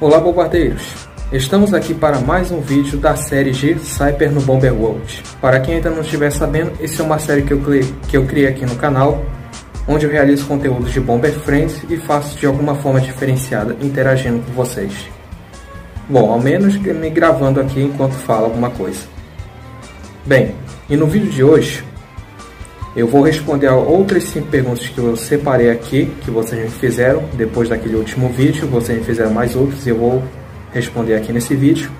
Olá bombardeiros! Estamos aqui para mais um vídeo da série G Cyper no Bomber World. Para quem ainda não estiver sabendo, essa é uma série que eu, criei, que eu criei aqui no canal, onde eu realizo conteúdos de Bomber Friends e faço de alguma forma diferenciada interagindo com vocês. Bom, ao menos me gravando aqui enquanto falo alguma coisa. Bem, e no vídeo de hoje eu vou responder a outras 5 perguntas que eu separei aqui, que vocês me fizeram depois daquele último vídeo. Vocês me fizeram mais outros e eu vou responder aqui nesse vídeo.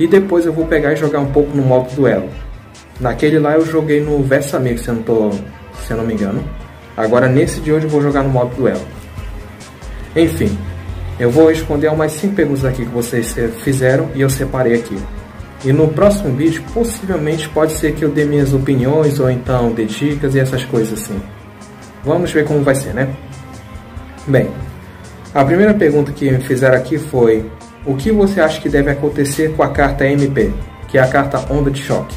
E depois eu vou pegar e jogar um pouco no modo duelo. Naquele lá eu joguei no Versamir, se eu não, se eu não me engano. Agora nesse de hoje eu vou jogar no modo duelo. Enfim, eu vou responder a umas 5 perguntas aqui que vocês fizeram e eu separei aqui. E no próximo vídeo, possivelmente pode ser que eu dê minhas opiniões ou então dê dicas e essas coisas assim. Vamos ver como vai ser, né? Bem, a primeira pergunta que me fizeram aqui foi: O que você acha que deve acontecer com a carta MP, que é a carta Onda de Choque?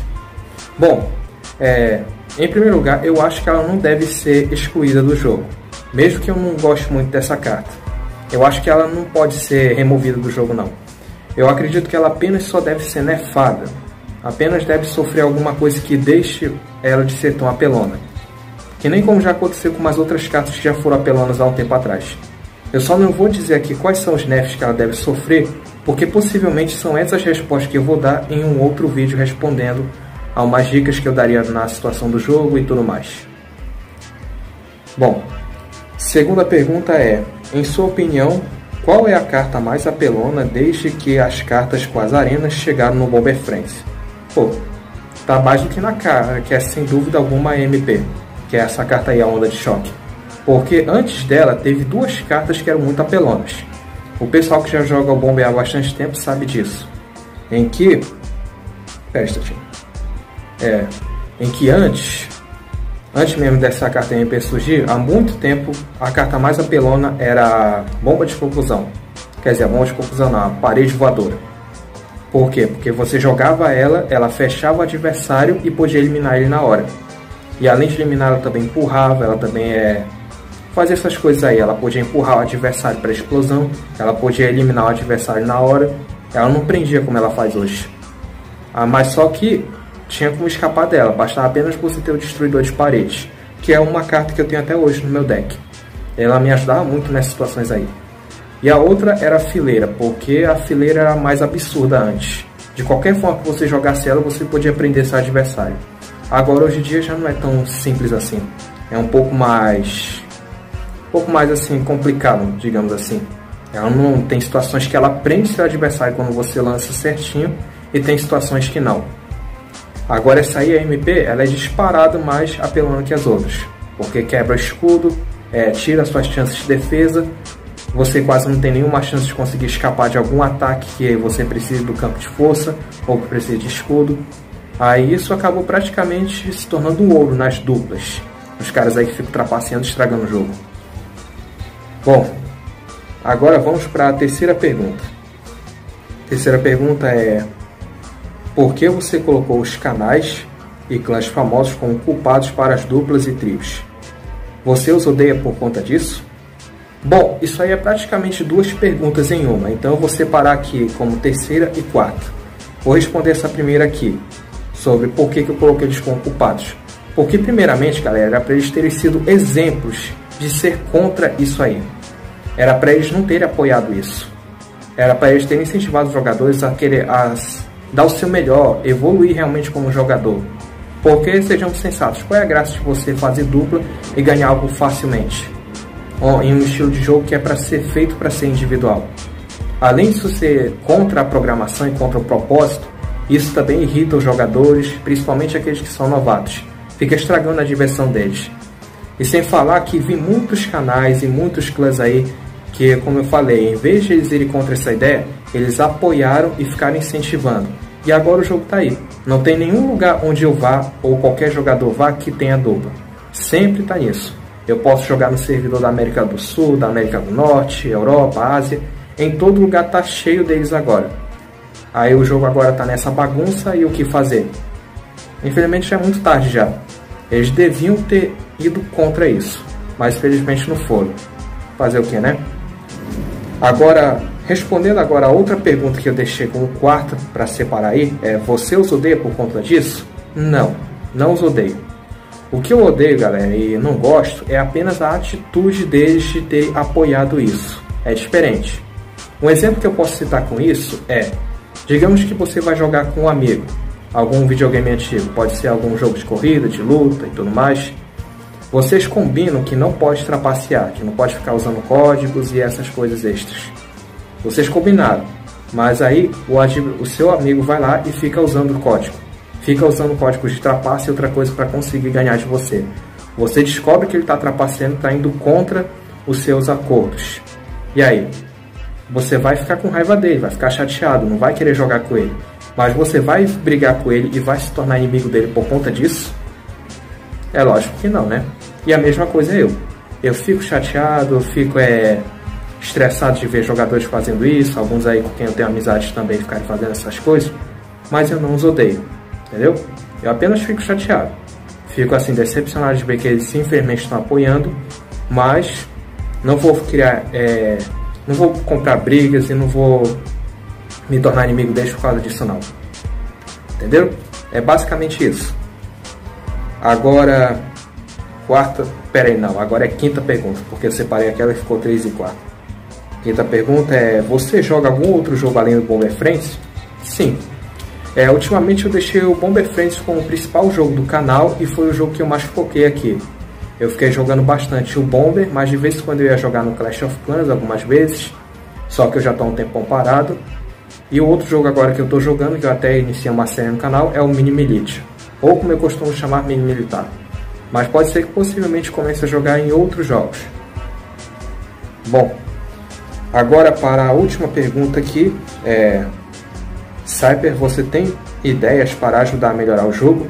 Bom, é, em primeiro lugar, eu acho que ela não deve ser excluída do jogo, mesmo que eu não goste muito dessa carta. Eu acho que ela não pode ser removida do jogo, não. Eu acredito que ela apenas só deve ser nefada, apenas deve sofrer alguma coisa que deixe ela de ser tão apelona. Que nem como já aconteceu com umas outras cartas que já foram apelonas há um tempo atrás. Eu só não vou dizer aqui quais são os nerfs que ela deve sofrer, porque possivelmente são essas respostas que eu vou dar em um outro vídeo respondendo a umas dicas que eu daria na situação do jogo e tudo mais. Bom, segunda pergunta é, em sua opinião, qual é a carta mais apelona desde que as cartas com as arenas chegaram no Bomber Friends? Pô, tá mais do que na cara, que é sem dúvida alguma a MP, que é essa carta aí, a Onda de Choque. Porque antes dela teve duas cartas que eram muito apelonas. O pessoal que já joga o Bomber há bastante tempo sabe disso. Em que. Presta, É. Em que antes Antes mesmo dessa carta MP surgir, há muito tempo a carta mais apelona era a bomba de conclusão. Quer dizer, a bomba de conclusão não, a parede voadora. Por quê? Porque você jogava ela, ela fechava o adversário e podia eliminar ele na hora. E além de eliminar, ela também empurrava, ela também é. Fazia essas coisas aí. Ela podia empurrar o adversário para explosão, ela podia eliminar o adversário na hora. Ela não prendia como ela faz hoje. Ah, mas só que tinha como escapar dela, bastava apenas você ter o Destruidor de Paredes, que é uma carta que eu tenho até hoje no meu deck. Ela me ajudava muito nessas situações aí. E a outra era a fileira, porque a fileira era mais absurda antes. De qualquer forma que você jogasse ela, você podia prender seu adversário. Agora, hoje em dia, já não é tão simples assim. É um pouco mais... Um pouco mais, assim, complicado, digamos assim. Ela não tem situações que ela prende seu adversário quando você lança certinho, e tem situações que não. Agora essa aí, a MP, ela é disparada mais apelando que as outras, porque quebra escudo, é, tira suas chances de defesa, você quase não tem nenhuma chance de conseguir escapar de algum ataque que você precise do campo de força ou que precise de escudo. Aí isso acabou praticamente se tornando um ouro nas duplas. Os caras aí que ficam trapaceando estragando o jogo. Bom, agora vamos para a terceira pergunta. A terceira pergunta é por que você colocou os canais e clãs famosos como culpados para as duplas e trios? Você os odeia por conta disso? Bom, isso aí é praticamente duas perguntas em uma, então eu vou separar aqui como terceira e quarta. Vou responder essa primeira aqui, sobre por que, que eu coloquei eles como culpados. Porque, primeiramente, galera, era para eles terem sido exemplos de ser contra isso aí. Era para eles não terem apoiado isso. Era para eles terem incentivado os jogadores a querer as dar o seu melhor, evoluir realmente como jogador. Porque sejamos sensatos, qual é a graça de você fazer dupla e ganhar algo facilmente? Em um estilo de jogo que é para ser feito para ser individual. Além disso ser contra a programação e contra o propósito, isso também irrita os jogadores, principalmente aqueles que são novatos. Fica estragando a diversão deles. E sem falar que vi muitos canais e muitos clãs aí que, como eu falei, em vez de eles irem contra essa ideia, eles apoiaram e ficaram incentivando. E agora o jogo está aí. Não tem nenhum lugar onde eu vá ou qualquer jogador vá que tenha dupla. Sempre está nisso. Eu posso jogar no servidor da América do Sul, da América do Norte, Europa, Ásia. Em todo lugar está cheio deles agora. Aí o jogo agora está nessa bagunça e o que fazer? Infelizmente já é muito tarde já. Eles deviam ter ido contra isso, mas felizmente não foram. Fazer o que, né? Agora, respondendo agora a outra pergunta que eu deixei como quarta para separar aí, é você os odeia por conta disso? Não, não os odeio. O que eu odeio, galera, e não gosto, é apenas a atitude deles de ter apoiado isso. É diferente. Um exemplo que eu posso citar com isso é, digamos que você vai jogar com um amigo, algum videogame antigo, pode ser algum jogo de corrida, de luta e tudo mais. Vocês combinam que não pode trapacear, que não pode ficar usando códigos e essas coisas extras. Vocês combinaram, mas aí o, o seu amigo vai lá e fica usando o código. Fica usando códigos de trapace e outra coisa para conseguir ganhar de você. Você descobre que ele está trapaceando, está indo contra os seus acordos. E aí? Você vai ficar com raiva dele, vai ficar chateado, não vai querer jogar com ele. Mas você vai brigar com ele e vai se tornar inimigo dele por conta disso? É lógico que não, né? E a mesma coisa eu. Eu fico chateado, eu fico é, estressado de ver jogadores fazendo isso, alguns aí com quem eu tenho amizade também ficarem fazendo essas coisas, mas eu não os odeio, entendeu? Eu apenas fico chateado. Fico assim decepcionado de ver que eles simplesmente estão apoiando, mas não vou criar, é, não vou comprar brigas e não vou me tornar inimigo deles por causa disso não. Entendeu? É basicamente isso. Agora, quarta. Pera aí, não. Agora é quinta pergunta, porque eu separei aquela e ficou 3 e 4. Quinta pergunta é: Você joga algum outro jogo além do Bomber Friends? Sim. É, ultimamente eu deixei o Bomber Friends como o principal jogo do canal e foi o jogo que eu mais foquei aqui. Eu fiquei jogando bastante o Bomber, mas de vez em quando eu ia jogar no Clash of Clans algumas vezes, só que eu já estou um tempão parado. E o outro jogo agora que eu estou jogando, que eu até iniciei uma série no canal, é o Mini Milite, ou como eu costumo chamar, Mini Militar mas pode ser que possivelmente comece a jogar em outros jogos. Bom, agora para a última pergunta aqui, é... Cyper, você tem ideias para ajudar a melhorar o jogo?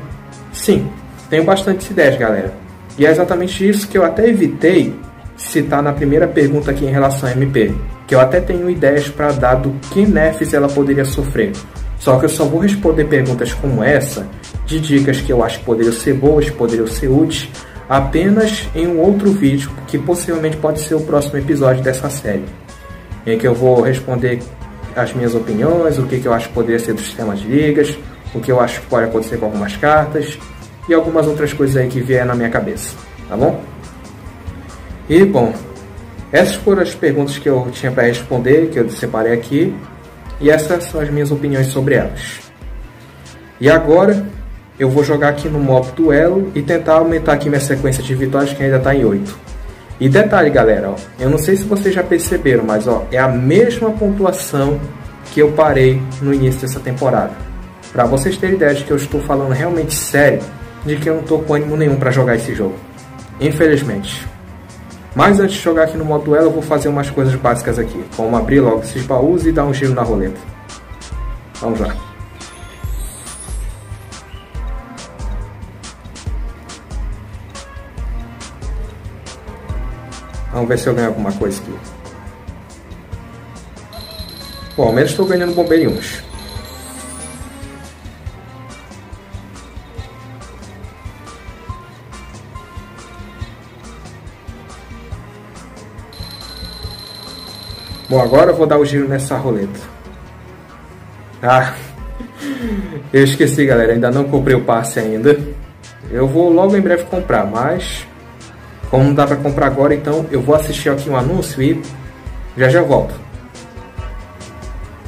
Sim, tenho bastantes ideias, galera. E é exatamente isso que eu até evitei citar na primeira pergunta aqui em relação a MP, que eu até tenho ideias para dar do que nerfs ela poderia sofrer. Só que eu só vou responder perguntas como essa de dicas que eu acho que poderiam ser boas, poderiam ser úteis, apenas em um outro vídeo, que possivelmente pode ser o próximo episódio dessa série, em que eu vou responder as minhas opiniões, o que, que eu acho que poderia ser do sistema de ligas, o que eu acho que pode acontecer com algumas cartas e algumas outras coisas aí que vier na minha cabeça, tá bom? E bom, essas foram as perguntas que eu tinha para responder, que eu separei aqui, e essas são as minhas opiniões sobre elas. E agora eu vou jogar aqui no modo duelo e tentar aumentar aqui minha sequência de vitórias que ainda está em 8. E detalhe galera, ó, eu não sei se vocês já perceberam, mas ó, é a mesma pontuação que eu parei no início dessa temporada. Para vocês terem ideia de que eu estou falando realmente sério, de que eu não estou com ânimo nenhum para jogar esse jogo. Infelizmente. Mas antes de jogar aqui no modo duelo, eu vou fazer umas coisas básicas aqui, como abrir logo esses baús e dar um giro na roleta. Vamos lá. Vamos ver se eu ganho alguma coisa aqui. Bom, ao menos estou ganhando bombeirinhos. Bom, agora eu vou dar o giro nessa roleta. Ah, eu esqueci, galera. Ainda não comprei o passe ainda. Eu vou logo em breve comprar, mas como não dá para comprar agora, então eu vou assistir aqui um anúncio e já já volto.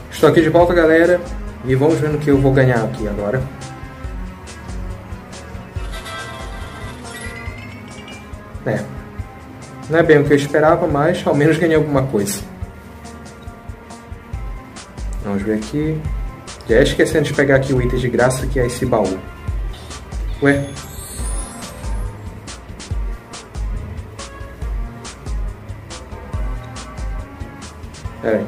Estou aqui de volta, galera, e vamos ver no que eu vou ganhar aqui agora. É, não é bem o que eu esperava, mas ao menos ganhei alguma coisa. Vamos ver aqui. Já esquecendo de pegar aqui o item de graça, que é esse baú. Ué, Pera aí.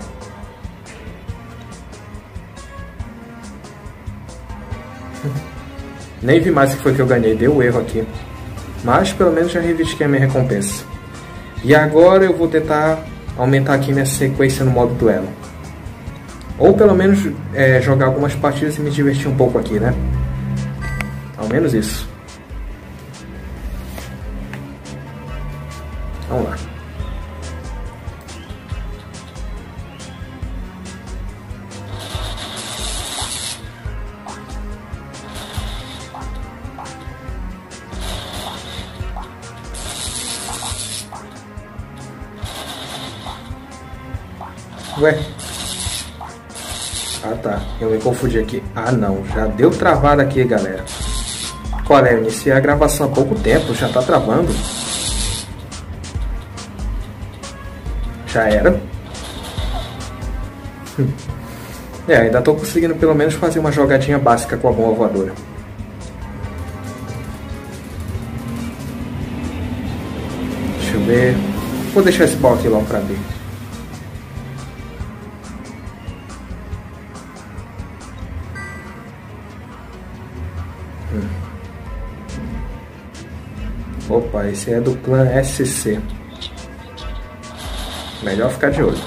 Nem vi mais o que foi que eu ganhei, deu erro aqui. Mas pelo menos já reivindiquei a minha recompensa. E agora eu vou tentar aumentar aqui minha sequência no modo duelo. Ou pelo menos é, jogar algumas partidas e me divertir um pouco aqui, né? Ao menos isso. Vamos lá. Ué? Ah tá, eu me confundi aqui. Ah não, já deu travada aqui, galera. Qual é? Eu iniciei a gravação há pouco tempo, já tá travando. Já era. Hum. É, ainda tô conseguindo pelo menos fazer uma jogadinha básica com a bomba voadora. Deixa eu ver. Vou deixar esse pau aqui logo pra ver. Opa, esse é do clã SC. Melhor ficar de olho.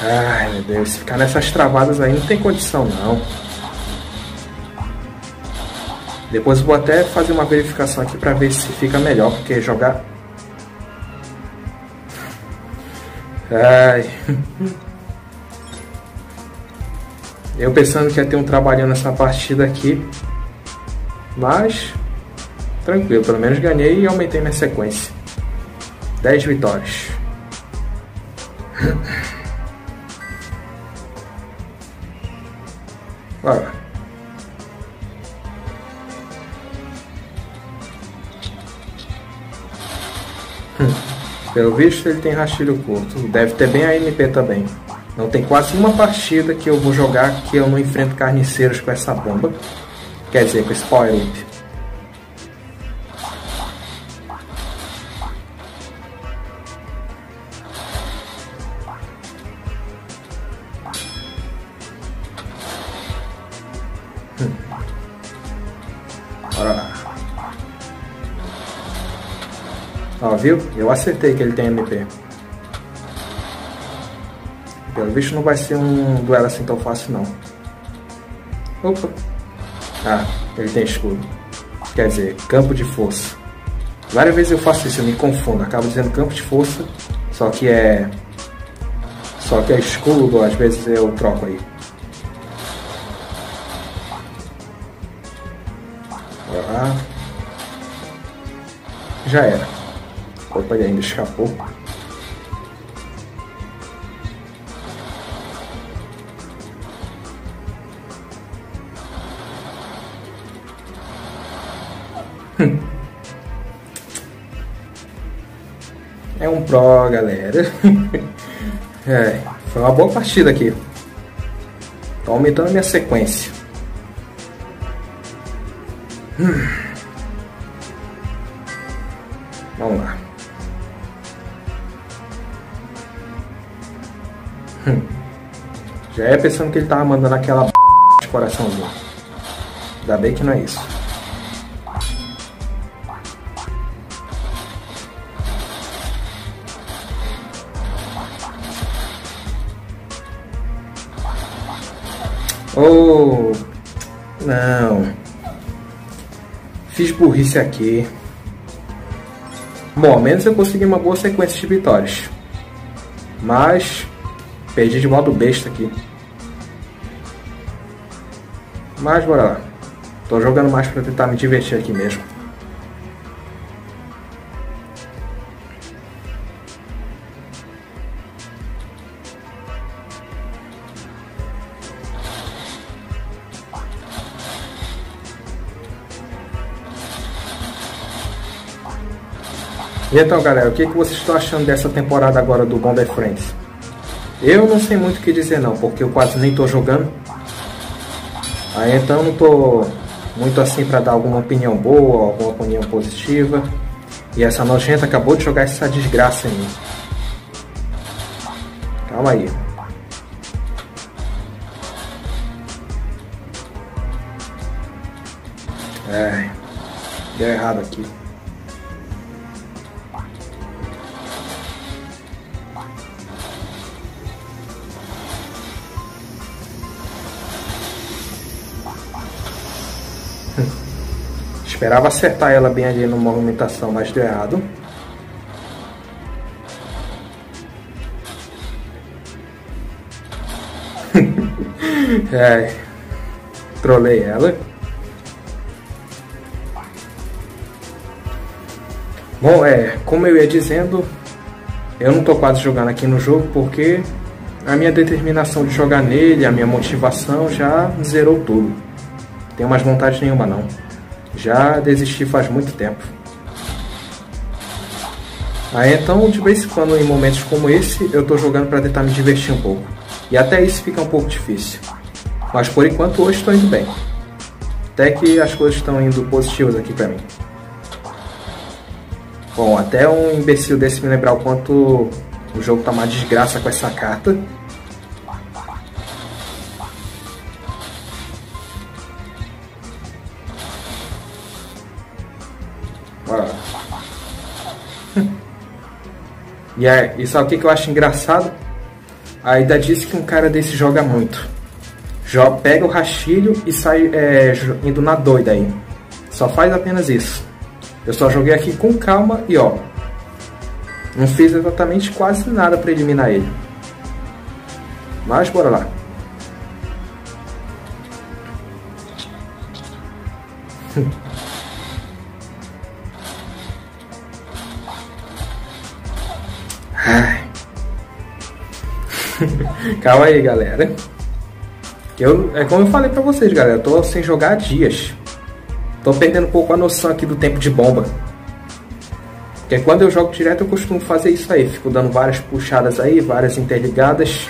Ai meu Deus, ficar nessas travadas aí não tem condição não. Depois vou até fazer uma verificação aqui para ver se fica melhor, porque jogar. Ai. Eu pensando que ia ter um trabalhando nessa partida aqui. Mas. Tranquilo, pelo menos ganhei e aumentei minha sequência. 10 vitórias. Bora. Pelo visto ele tem rastilho curto. Deve ter bem a MP também. Não tem quase uma partida que eu vou jogar que eu não enfrento carniceiros com essa bomba. Quer dizer, com up. Bora lá. Ó, viu? Eu acertei que ele tem MP. Pelo visto não vai ser um duelo assim tão fácil não. Opa. Ah, ele tem escudo. Quer dizer, campo de força. Várias vezes eu faço isso, eu me confundo. Acabo dizendo campo de força, só que é... Só que é escudo, às vezes eu troco aí. Ah, já era. Opa, ele ainda escapou. Pro, galera. É, foi uma boa partida aqui. Tô aumentando a minha sequência. Hum. Vamos lá. Hum. Já é pensando que ele tava mandando aquela de coraçãozinho. Ainda bem que não é isso. Burrice aqui. Bom, ao menos eu consegui uma boa sequência de vitórias. Mas perdi de modo besta aqui. Mas bora lá. Tô jogando mais pra tentar me divertir aqui mesmo. E então, galera, o que, que vocês estão achando dessa temporada agora do Bomber Friends? Eu não sei muito o que dizer não, porque eu quase nem estou jogando. Aí então não estou muito assim para dar alguma opinião boa, alguma opinião positiva. E essa nojenta acabou de jogar essa desgraça em mim. Calma aí. É, deu errado aqui. Esperava acertar ela bem ali na movimentação, mas deu errado. é, trolei ela. Bom, é, como eu ia dizendo, Eu não tô quase jogando aqui no jogo porque a minha determinação de jogar nele, a minha motivação já zerou tudo. Tenho mais vontade nenhuma não. Já desisti faz muito tempo. Aí então, de vez em quando, em momentos como esse, eu tô jogando para tentar me divertir um pouco. E até isso fica um pouco difícil. Mas por enquanto hoje estou indo bem. Até que as coisas estão indo positivas aqui para mim. Bom, até um imbecil desse me lembrar o quanto o jogo tá uma desgraça com essa carta. E, é, e sabe o que, eu acho engraçado? Ainda disse que um cara desse joga muito. Joga, pega o rachilho e sai é, indo na doida aí. Só faz apenas isso. Eu só joguei aqui com calma e ó. Não fiz exatamente quase nada para eliminar ele. Mas bora lá. Calma aí, galera. Eu, é como eu falei pra vocês, galera. Eu tô sem jogar há dias. Tô perdendo um pouco a noção aqui do tempo de bomba. Porque quando eu jogo direto eu costumo fazer isso aí. Fico dando várias puxadas aí, várias interligadas.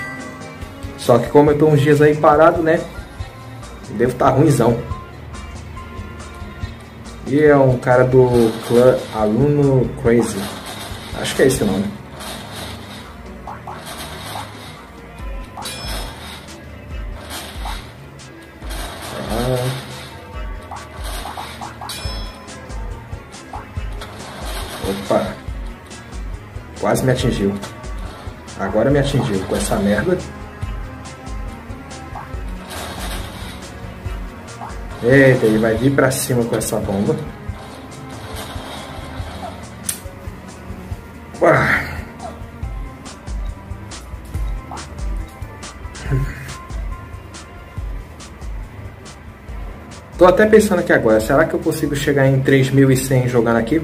Só que como eu tô uns dias aí parado, né? Devo estar tá ruimzão. E é um cara do clã Aluno Crazy. Acho que é esse o nome. Quase me atingiu. Agora me atingiu com essa merda. Eita, ele vai vir pra cima com essa bomba. Uau. Tô até pensando aqui agora, será que eu consigo chegar em 3100 jogando aqui?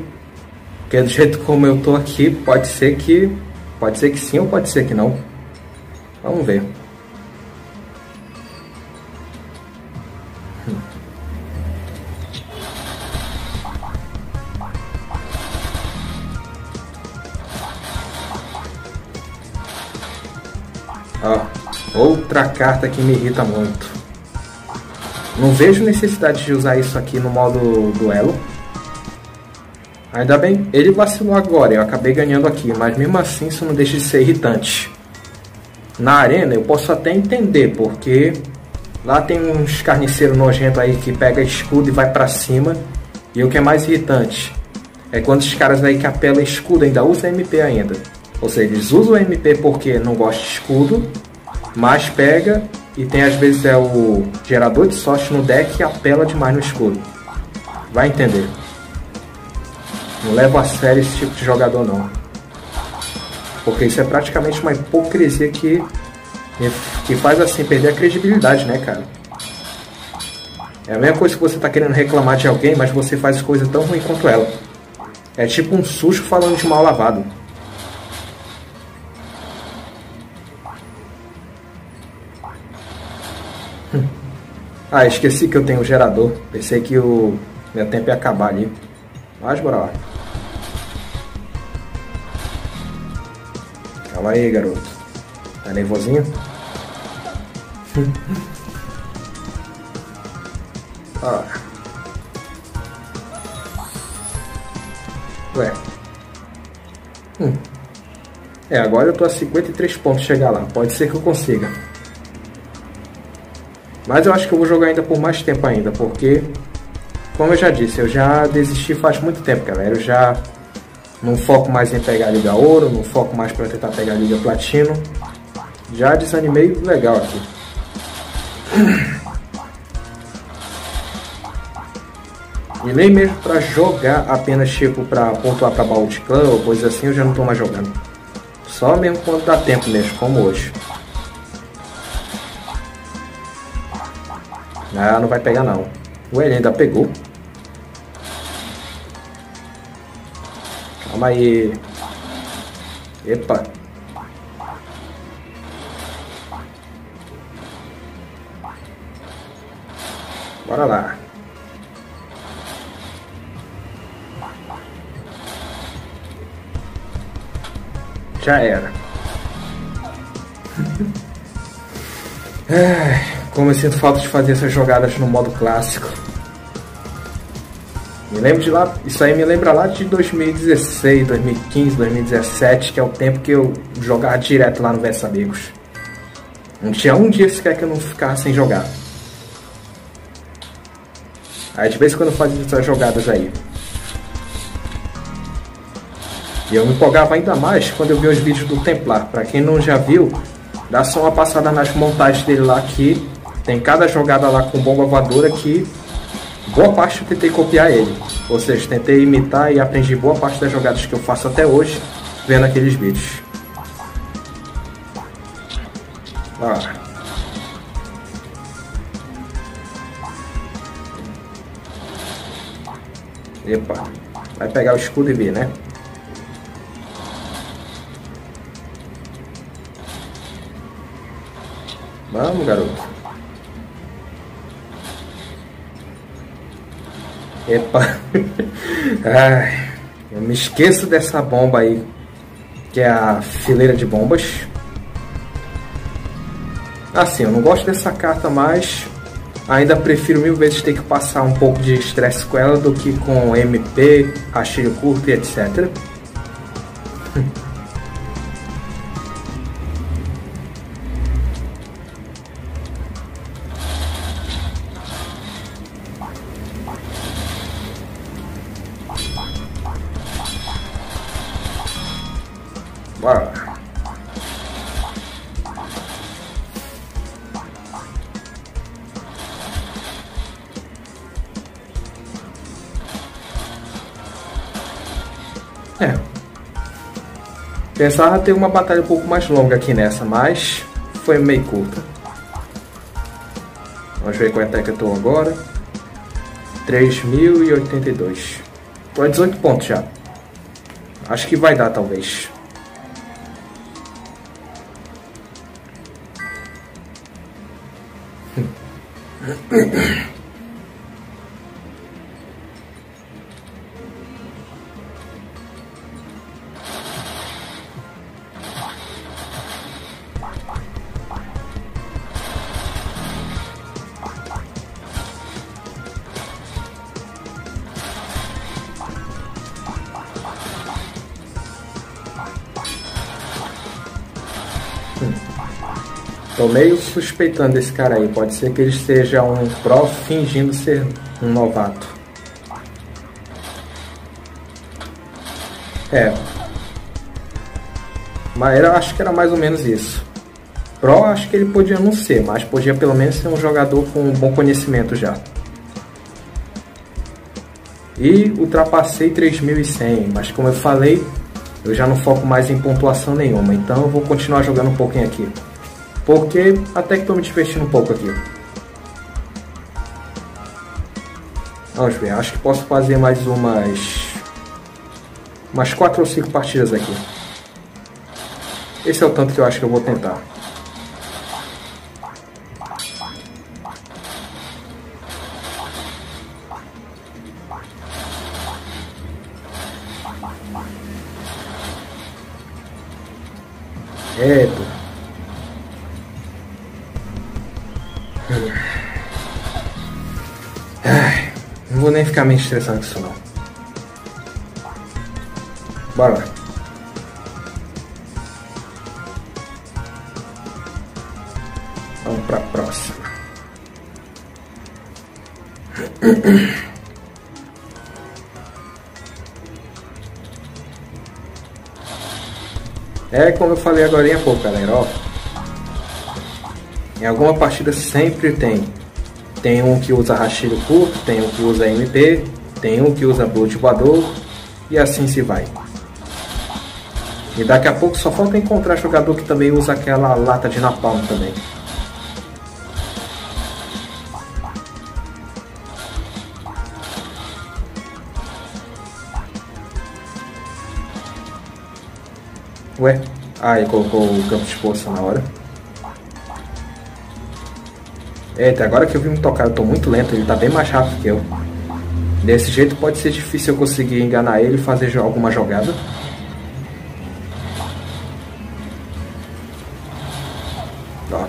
Porque do jeito como eu tô aqui, pode ser que. Pode ser que sim ou pode ser que não. Vamos ver. Ó, outra carta que me irrita muito. Não vejo necessidade de usar isso aqui no modo duelo. Ainda bem, ele vacilou agora, eu acabei ganhando aqui, mas mesmo assim isso não deixa de ser irritante. Na arena eu posso até entender, porque lá tem uns carniceiros nojentos aí que pega escudo e vai para cima. E o que é mais irritante é quando os caras aí que apelam escudo ainda usam MP ainda. Ou seja, eles usam MP porque não gostam de escudo, mas pega e tem às vezes é o gerador de sorte no deck e apela demais no escudo. Vai entender. Não levo a sério esse tipo de jogador não. Porque isso é praticamente uma hipocrisia que, que faz assim perder a credibilidade, né, cara? É a mesma coisa que você tá querendo reclamar de alguém, mas você faz coisa tão ruim quanto ela. É tipo um sujo falando de mal lavado. Hum. Ah, esqueci que eu tenho o gerador. Pensei que o meu tempo ia acabar ali. Mas bora lá. Calma aí, garoto. Tá nervosinho? Ó. Ué. Hum. É, agora eu tô a 53 pontos chegar lá. Pode ser que eu consiga. Mas eu acho que eu vou jogar ainda por mais tempo ainda, porque, como eu já disse, eu já desisti faz muito tempo, galera. Eu já não foco mais em pegar a Liga Ouro, não foco mais para tentar pegar a Liga Platino. Já desanimei legal aqui. E nem mesmo para jogar apenas tipo para pontuar para de clã ou coisa assim, eu já não tô mais jogando. Só mesmo quando dá tempo mesmo, como hoje. Ah, não vai pegar não. O ele ainda pegou. Calma aí. Epa. Bora lá. Já era. Ai, como eu sinto falta de fazer essas jogadas no modo clássico. Me lembro de lá, isso aí me lembra lá de 2016, 2015, 2017, que é o tempo que eu jogava direto lá no Versa Amigos. Não tinha um dia sequer que eu não ficava sem jogar. Aí de vez em quando eu fazia essas jogadas aí. E eu me empolgava ainda mais quando eu vi os vídeos do Templar. Para quem não já viu, dá só uma passada nas montagens dele lá que tem cada jogada lá com bomba voadora que boa parte eu tentei copiar ele. Ou seja, tentei imitar e aprendi boa parte das jogadas que eu faço até hoje vendo aqueles vídeos. Ah. Epa, vai pegar o escudo e ver, né? Vamos, garoto. Epa. Ai, eu me esqueço dessa bomba aí, que é a fileira de bombas. Assim, eu não gosto dessa carta, mas ainda prefiro mil vezes ter que passar um pouco de estresse com ela do que com MP, rastilho curto e etc. Pensava ter uma batalha um pouco mais longa aqui nessa, mas foi meio curta. Vamos ver qual é que eu tô agora. 3.082. Tô a 18 pontos já. Acho que vai dar, talvez. meio suspeitando desse cara aí. Pode ser que ele seja um pro fingindo ser um novato. É. Mas acho que era mais ou menos isso. Pro acho que ele podia não ser, mas podia pelo menos ser um jogador com um bom conhecimento já. E ultrapassei 3100, mas como eu falei, eu já não foco mais em pontuação nenhuma, então eu vou continuar jogando um pouquinho aqui. Porque até que estou me divertindo um pouco aqui. Vamos ver, acho que posso fazer mais umas... Umas 4 ou 5 partidas aqui. Esse é o tanto que eu acho que eu vou tentar. Eita. Estressando com isso não. Bora lá. Vamos para a próxima. É como eu falei agora há pouco, galera, ó. Em alguma partida sempre tem. Tem um que usa rastilho curto, tem um que usa MP, tem um que usa blood voador e assim se vai. E daqui a pouco só falta encontrar jogador que também usa aquela lata de napalm também. Ué? Ah, ele colocou o campo de força na hora. Eita, agora que eu vi me tocar, eu tô muito lento, ele tá bem mais rápido que eu. Desse jeito pode ser difícil eu conseguir enganar ele e fazer alguma jogada. Ó.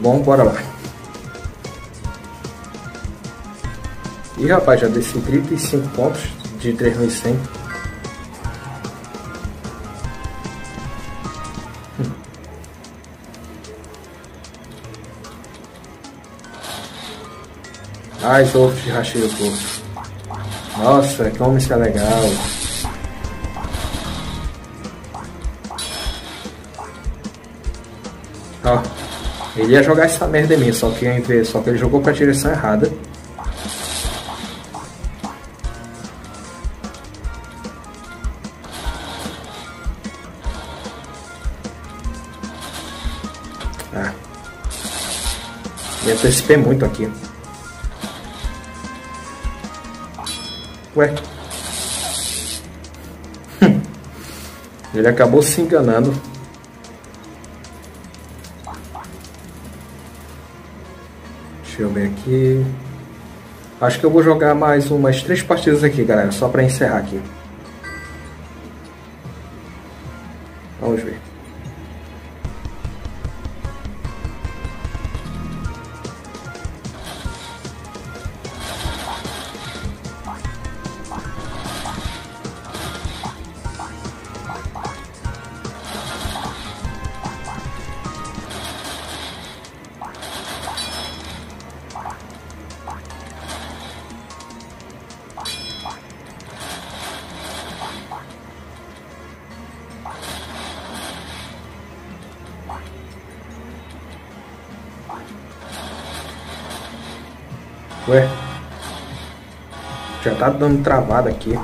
Bom, bora lá. E rapaz, já desci 35 pontos de 3.100. Ai, ovo de racheio curto. Nossa, como isso é legal. Ó, ele ia jogar essa merda em mim, só que, só que ele jogou pra direção errada. Ah. Ia antecipei muito aqui. Ué. Ele acabou se enganando. Deixa eu ver aqui. Acho que eu vou jogar mais umas três partidas aqui, galera, só para encerrar aqui. Vamos ver. Tá dando travada aqui.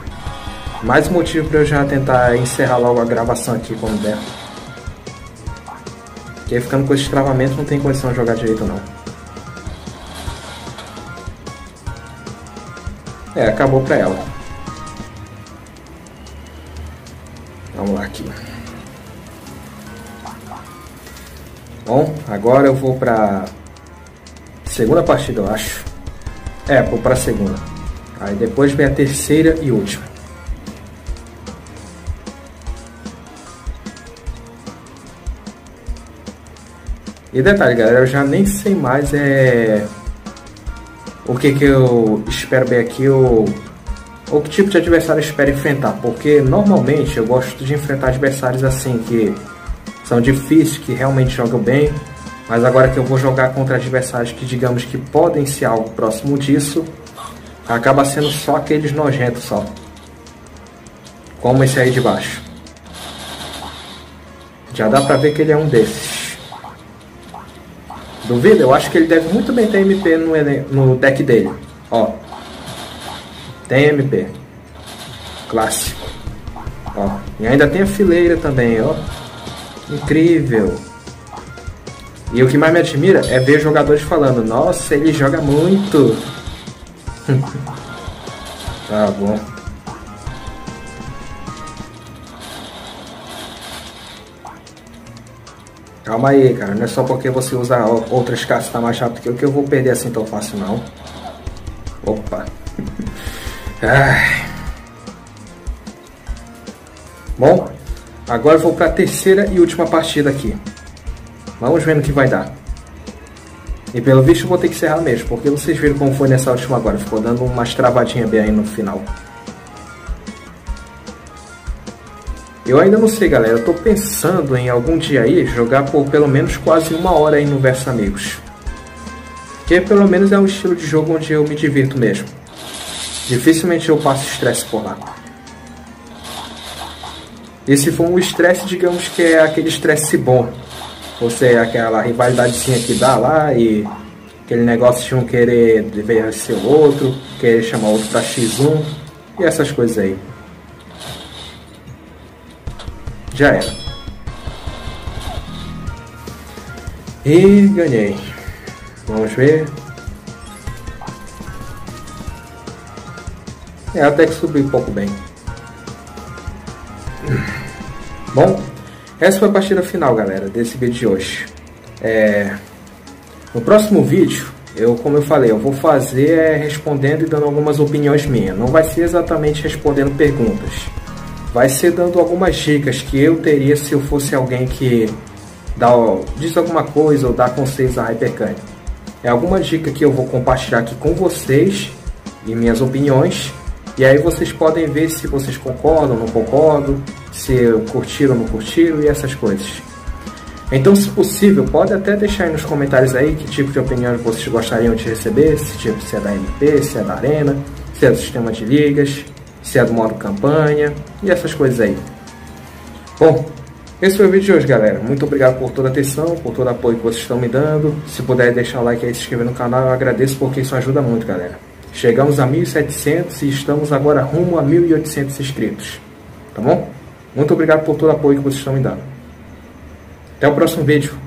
Mais motivo para eu já tentar encerrar logo a gravação aqui quando der. Porque ficando com esse travamento não tem condição de jogar direito não. É, acabou pra ela. Vamos lá aqui. Bom, agora eu vou pra segunda partida, eu acho. É, vou para a segunda. Aí depois vem a terceira e última. E detalhe, galera, eu já nem sei mais é o que que eu espero ver aqui ou ou que tipo de adversário eu espero enfrentar, porque normalmente eu gosto de enfrentar adversários assim que são difíceis, que realmente jogam bem, mas agora que eu vou jogar contra adversários que digamos que podem ser algo próximo disso, acaba sendo só aqueles nojentos só. Como esse aí de baixo. Já dá pra ver que ele é um desses. Duvida? Eu acho que ele deve muito bem ter MP no, no deck dele. Ó. Tem MP. Clássico. Ó. E ainda tem a fileira também, ó. Incrível. E o que mais me admira é ver jogadores falando, nossa, ele joga muito. tá bom. Calma aí, cara. Não é só porque você usa outras cartas tá mais rápido que eu que eu vou perder assim tão fácil, não. Opa. Bom, agora eu vou para a terceira e última partida aqui. Vamos ver no que vai dar. E pelo visto vou ter que encerrar mesmo, porque vocês viram como foi nessa última agora. Ficou dando umas travadinhas bem aí no final. Eu ainda não sei, galera. Eu tô pensando em algum dia aí jogar por pelo menos quase uma hora aí no Verso Amigos. Que pelo menos é um estilo de jogo onde eu me divirto mesmo. Dificilmente eu passo estresse por lá. E se for um estresse, digamos que é aquele estresse bom, você é aquela rivalidadezinha que dá lá e aquele negócio de um querer dever ser o outro, querer chamar o outro para X1 e essas coisas aí. Já era. E ganhei. Vamos ver. É, até que subiu um pouco bem. Bom, essa foi a partida final, galera, desse vídeo de hoje. É... No próximo vídeo, eu, como eu falei, eu vou fazer é, respondendo e dando algumas opiniões minhas. Não vai ser exatamente respondendo perguntas. Vai ser dando algumas dicas que eu teria se eu fosse alguém que dá, diz alguma coisa ou dá conselhos a Hypercane. É alguma dica que eu vou compartilhar aqui com vocês e minhas opiniões. E aí vocês podem ver se vocês concordam, não concordam, se curtiram ou não curtiram e essas coisas. Então, se possível, pode até deixar aí nos comentários aí que tipo de opinião vocês gostariam de receber, se, tipo, se é da MP, se é da Arena, se é do sistema de ligas, se é do modo campanha e essas coisas aí. Bom, esse foi o vídeo de hoje, galera. Muito obrigado por toda a atenção, por todo o apoio que vocês estão me dando. Se puder deixar o like aí e se inscrever no canal, eu agradeço porque isso ajuda muito, galera. Chegamos a 1.700 e estamos agora rumo a 1.800 inscritos. Tá bom? Muito obrigado por todo o apoio que vocês estão me dando. Até o próximo vídeo.